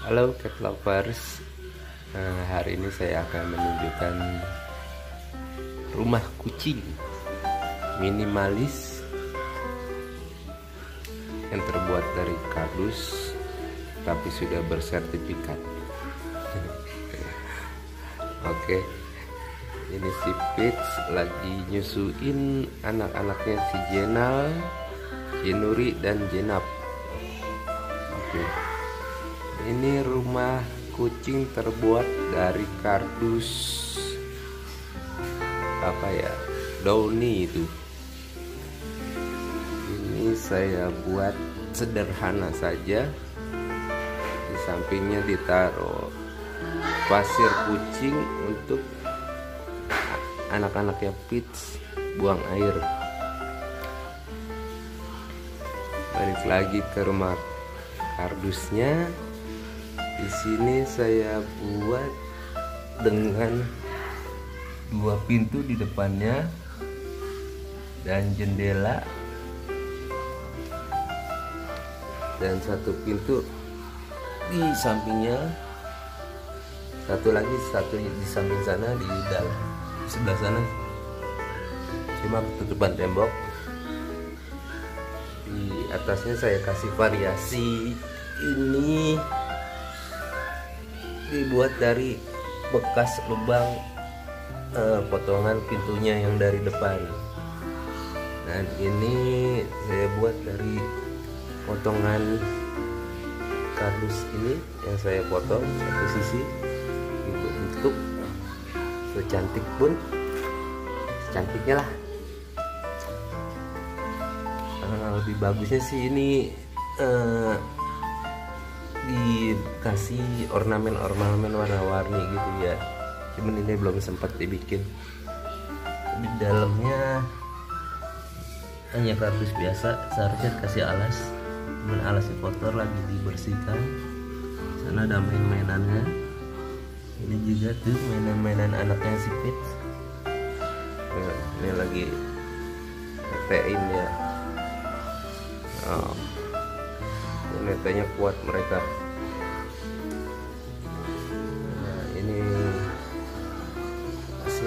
Halo cat lovers. Nah, Hari ini saya akan menunjukkan Rumah kucing Minimalis Yang terbuat dari kardus Tapi sudah bersertifikat. Oke Ini si Pitch lagi nyusuin anak-anaknya si Jenal Jenuri dan Jenap Oke ini rumah kucing terbuat dari kardus. Apa ya? Dauni itu. Ini saya buat sederhana saja. Di sampingnya ditaruh pasir kucing untuk anak-anaknya pits buang air. Balik lagi ke rumah kardusnya di sini saya buat dengan dua pintu di depannya dan jendela. Dan satu pintu di sampingnya. Satu lagi satu di samping sana di dalam di sebelah sana. Cuma tutupan tembok. Di atasnya saya kasih variasi ini dibuat dari bekas lubang uh, potongan pintunya yang dari depan. Dan ini saya buat dari potongan kardus ini yang saya potong satu sisi. Itu untuk secantik pun secantiknya lah. Uh, lebih bagusnya sih ini uh, dikasih ornamen-ornamen warna-warni gitu ya. Cuman ini belum sempat dibikin. Di dalamnya hanya kardus biasa seharusnya dikasih alas. Cuman alasnya kotor lagi dibersihkan. Sana ada main-mainannya ini juga tuh mainan-mainan anaknya si Pit ini lagi netein ya. Oh. Netenya kuat mereka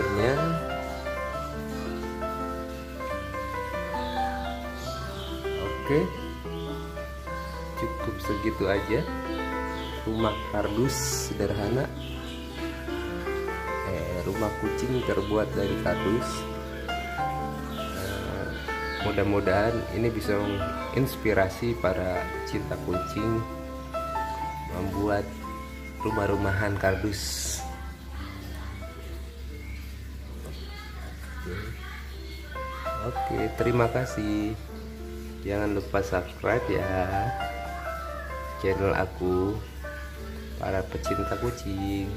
hasilnya oke. Cukup segitu aja. Rumah kardus sederhana. Eh rumah kucing terbuat dari kardus. Mudah-mudahan ini bisa menginspirasi para cinta kucing membuat rumah-rumahan kardus Oke, terima kasih. Jangan lupa subscribe ya channel aku para pecinta kucing.